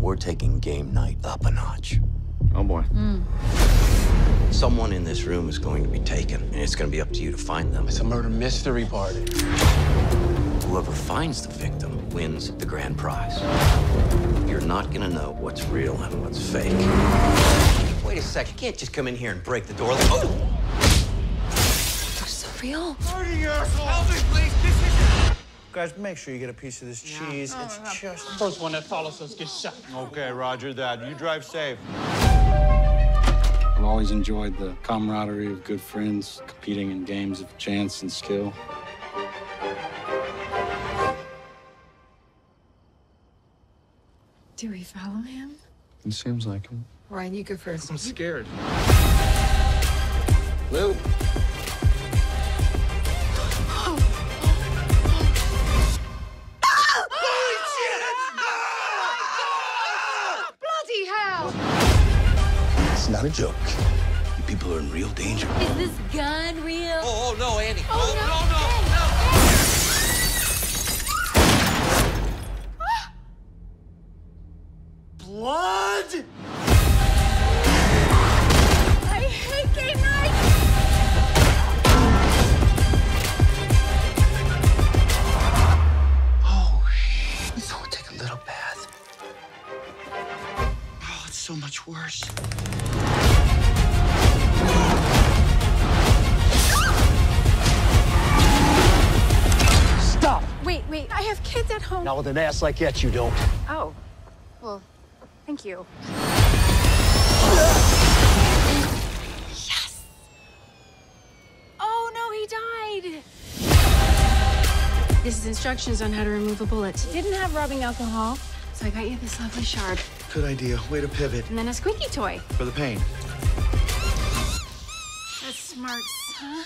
we're taking game night up a notch. Oh boy. Hmm. Someone in this room is going to be taken, and it's going to be up to you to find them. It's a murder mystery party. Whoever finds the victim wins the grand prize. You're not going to know what's real and what's fake. Wait a sec. You can't just come in here and break the door. Oh! Surreal. Guys, make sure you get a piece of this cheese. Oh, it's just First one that follows us gets shot. Okay, Roger that. You drive safe. I've always enjoyed the camaraderie of good friends competing in games of chance and skill. Do we follow him? It seems like him. Ryan, you go first. I'm scared. Lou. It's not a joke. You people are in real danger. Is this gun real? Oh, oh no, Andy. Oh, oh no, no. blood. I hate game night! Oh, so we'll take a little bath. Oh, it's so much worse. Wait, wait, I have kids at home. Not with an ass like that, you don't. Oh, well, thank you. Yes! Oh no, he died! This is instructions on how to remove a bullet. Didn't have rubbing alcohol, so I got you this lovely shard. Good idea. Way to pivot. And then a squeaky toy. For the pain. That's smart, huh?